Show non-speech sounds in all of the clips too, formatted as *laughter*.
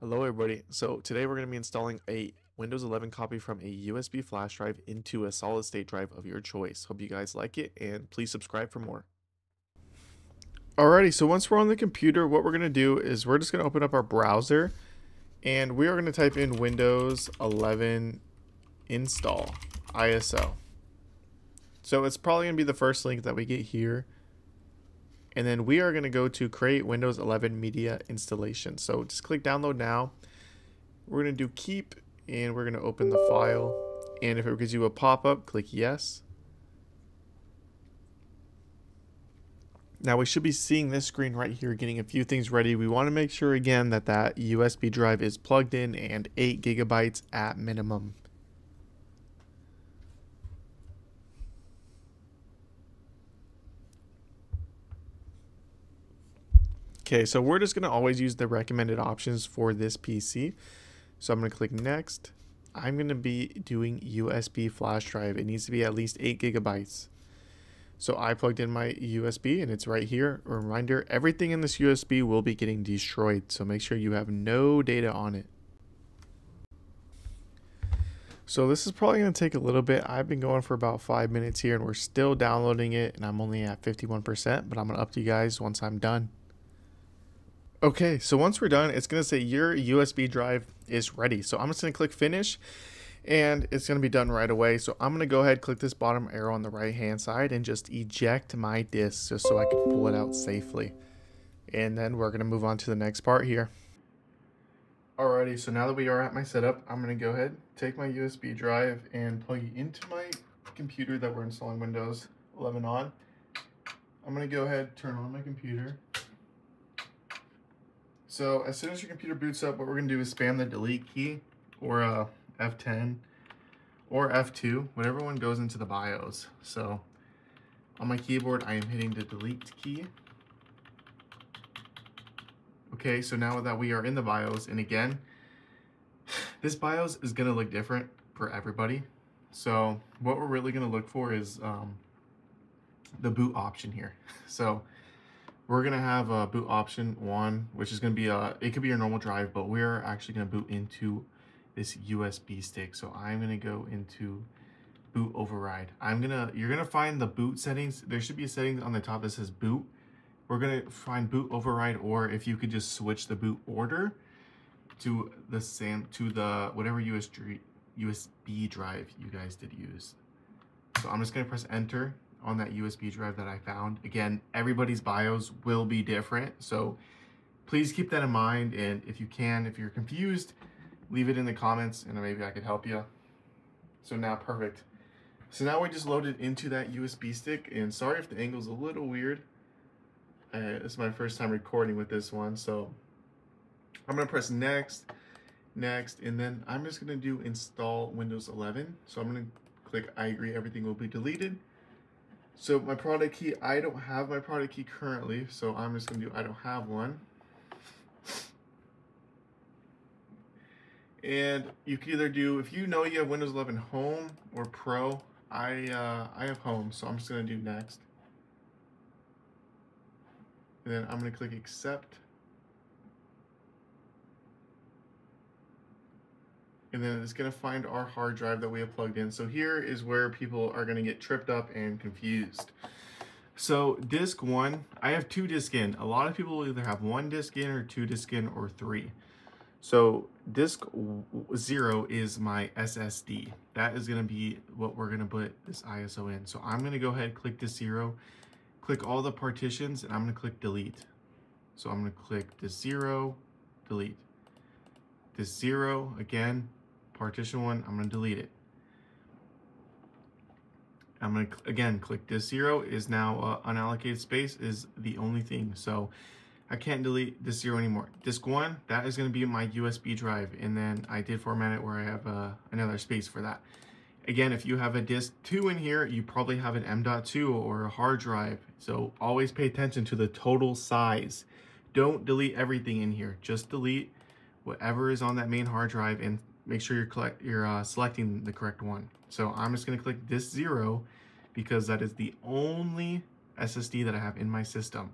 Hello everybody. So today we're going to be installing a Windows 11 copy from a USB flash drive into a solid state drive of your choice. Hope you guys like it and please subscribe for more. Alrighty, so once we're on the computer, what we're going to do is we're just going to open up our browser and we are going to type in Windows 11 install ISO. So it's probably going to be the first link that we get here. And then we are going to go to create Windows 11 media installation. So just click download now. We're going to do keep and we're going to open the file. And if it gives you a pop-up, click yes. Now we should be seeing this screen right here getting a few things ready. We want to make sure again that that USB drive is plugged in and 8 gigabytes at minimum. Okay, so we're just going to always use the recommended options for this PC. So I'm going to click next. I'm going to be doing USB flash drive. It needs to be at least 8 gigabytes. So I plugged in my USB and it's right here. A reminder, everything in this USB will be getting destroyed. So make sure you have no data on it. So this is probably going to take a little bit. I've been going for about five minutes here and we're still downloading it and I'm only at 51%, but I'm going to up to you guys once I'm done. Okay, so once we're done, it's going to say your USB drive is ready. So I'm just going to click finish and it's going to be done right away. So I'm going to go ahead, click this bottom arrow on the right hand side and just eject my disk just so I can pull it out safely. And then we're going to move on to the next part here. Alrighty, so now that we are at my setup, I'm going to go ahead, take my USB drive and plug it into my computer that we're installing Windows 11 on. I'm going to go ahead, turn on my computer. So as soon as your computer boots up, what we're to do is spam the delete key or uh, F10 or F2, whatever one goes into the BIOS. So on my keyboard, I am hitting the delete key. Okay, so now that we are in the BIOS, and again, *sighs* this BIOS is to look different for everybody. So what we're really to look for is um, the boot option here. *laughs* So we're to have a boot option one, which is to be a, it could be your normal drive, but we're actually to boot into this USB stick. So I'm to go into boot override. I'm to, you're to find the boot settings. There should be a setting on the top that says boot. We're to find boot override, or if you could just switch the boot order to the same, to the, whatever USB, USB drive you guys did use. So I'm just to press enter on that USB drive that I found. Again, everybody's BIOS will be different, so please keep that in mind. And if you can, if you're confused, leave it in the comments and maybe I could help you. So now, perfect. So now we just loaded into that USB stick, and sorry if the angle's a little weird. Uh, it's my first time recording with this one, so I'm gonna press next, next, and then I'm just gonna do install Windows 11. So I'm gonna click I agree, everything will be deleted. So my product key, I don't have my product key currently, so I'm just gonna do I don't have one. And you can either do, if you know you have Windows 11 Home or Pro, I, uh, I have Home, so I'm just gonna do next. And then I'm gonna click accept. And then it's going to find our hard drive that we have plugged in. So here is where people are going to get tripped up and confused. So disk one, I have two disk in. A lot of people will either have one disk in or two disk in or three. So disk zero is my SSD. That is going to be what we're going to put this ISO in. So I'm going to go ahead, click disk zero, click all the partitions, and I'm going to click delete. So I'm to click disk zero, delete. Disk zero, again, partition one, I'm gonna delete it. I'm gonna, again, click disk zero is now uh, unallocated space is the only thing. So I can't delete disk zero anymore. Disk one, that is gonna be my USB drive. And then I did format it where I have uh, another space for that. Again, if you have a disk two in here, you probably have an M.2 or a hard drive. So always pay attention to the total size. Don't delete everything in here. Just delete whatever is on that main hard drive and make sure you're, collect, you're uh, selecting the correct one. So I'm just going to click disk zero because that is the only SSD that I have in my system.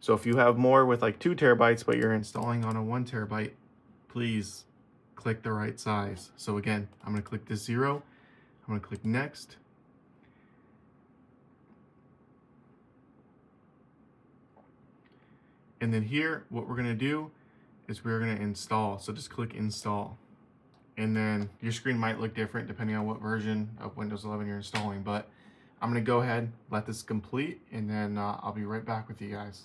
So if you have more with like two terabytes, but you're installing on a one terabyte, please click the right size. So again, I'm gonna click disk zero, I'm gonna click next. And then here, what we're gonna do is we're gonna install. So just click install. And then your screen might look different depending on what version of Windows 11 you're installing, but I'm gonna go ahead, let this complete, and then uh, I'll be right back with you guys.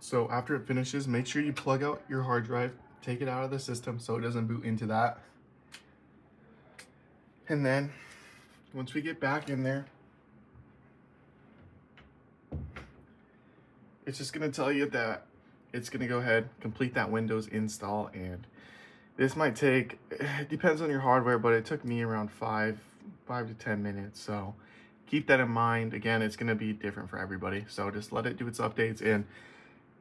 So after it finishes, make sure you plug out your hard drive, take it out of the system so it doesn't boot into that. And then once we get back in there, it's just gonna tell you that it's gonna go ahead, complete that Windows install and this might take, it depends on your hardware, but it took me around five, five to 10 minutes. So keep that in mind. Again, it's gonna be different for everybody. So just let it do its updates and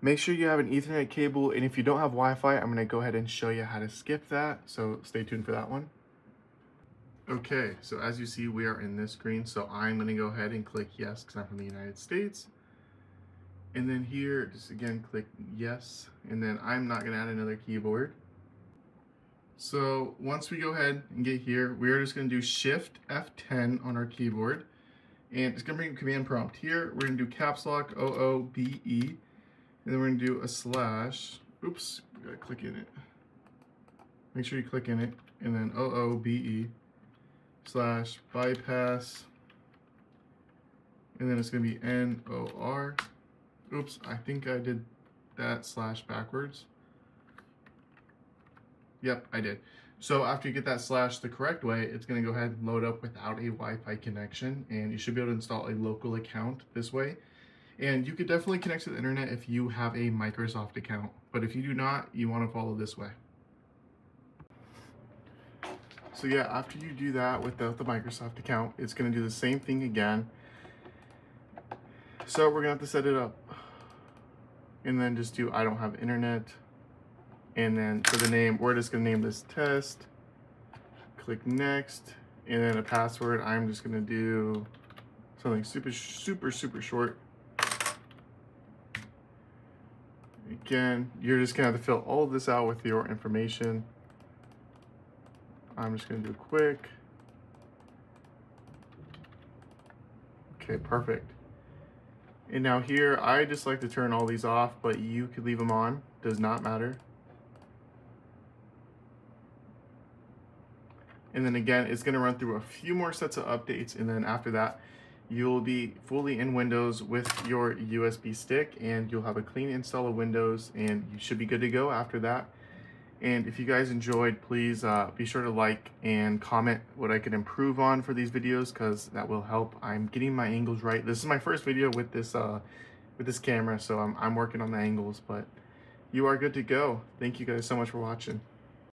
make sure you have an ethernet cable. And if you don't have Wi-Fi, I'm gonna go ahead and show you how to skip that. So stay tuned for that one. Okay, so as you see, we are in this screen. So I'm gonna go ahead and click yes, because I'm from the United States. And then here, just again, click yes. And then I'm not gonna add another keyboard. So once we go ahead and get here, we are just gonna do Shift F10 on our keyboard. And it's gonna bring command prompt. Here, we're gonna do caps lock O-O-B-E. And then we're gonna do a slash. Oops, we gotta click in it. Make sure you click in it. And then O-O-B-E slash bypass. And then it's gonna be N-O-R. Oops, I think I did that slash backwards. Yep, I did. So after you get that slash the correct way, it's going to go ahead and load up without a Wi-Fi connection, and you should be able to install a local account this way. And you could definitely connect to the internet if you have a Microsoft account, but if you do not, you want to follow this way. So yeah, after you do that without the Microsoft account, it's going to do the same thing again. So we're going to have to set it up. And then just do I don't have internet. And then for the name, we're just gonna name this test. Click next. And then a password, I'm just gonna do something super, super, super short. Again, you're just gonna have to fill all this out with your information. I'm just gonna do quick. Okay, perfect. And now here, I just like to turn all these off, but you could leave them on, does not matter. And then again, it's gonna run through a few more sets of updates. And then after that, you'll be fully in Windows with your USB stick and you'll have a clean install of Windows and you should be good to go after that. And if you guys enjoyed, please uh, be sure to like and comment what I can improve on for these videos because that will help. I'm getting my angles right. This is my first video with this uh, with this camera, so I'm, I'm working on the angles, but you are good to go. Thank you guys so much for watching.